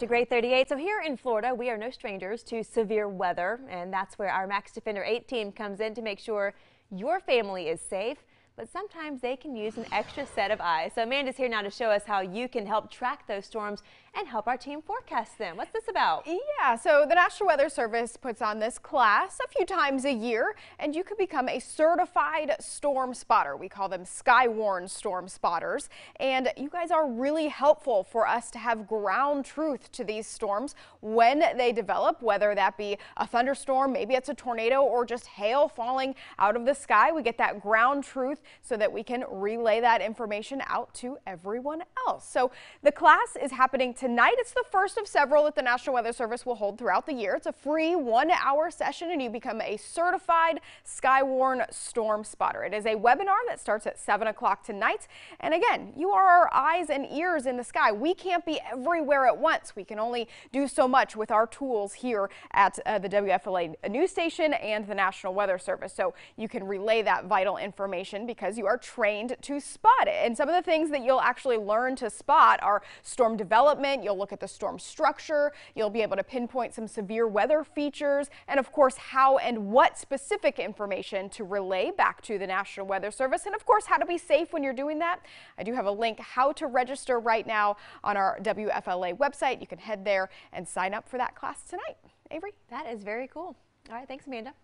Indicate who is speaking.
Speaker 1: To grade 38. So here in Florida, we are no strangers to severe weather, and that's where our Max Defender 8 team comes in to make sure your family is safe. But sometimes they can use an extra set of eyes. So Amanda's here now to show us how you can help track those storms and help our team forecast them. What's this about?
Speaker 2: Yeah, so the National Weather Service puts on this class a few times a year, and you can become a certified storm spotter. We call them Skywarn storm spotters, and you guys are really helpful for us to have ground truth to these storms when they develop, whether that be a thunderstorm, maybe it's a tornado, or just hail falling out of the sky. We get that ground truth so that we can relay that information out to everyone else. So the class is happening tonight. It's the first of several that the National Weather Service will hold throughout the year. It's a free one hour session and you become a certified Skywarn storm spotter. It is a webinar that starts at 7 o'clock tonight. And again, you are our eyes and ears in the sky. We can't be everywhere at once. We can only do so much with our tools here at uh, the WFLA news station and the National Weather Service. So you can relay that vital information because you are trained to spot it. And some of the things that you'll actually learn to spot are storm development You'll look at the storm structure. You'll be able to pinpoint some severe weather features and of course how and what specific information to relay back to the National Weather Service and of course how to be safe when you're doing that. I do have a link how to register right now on our WFLA website. You can head there and sign up for that class tonight. Avery?
Speaker 1: That is very cool. All right, thanks Amanda.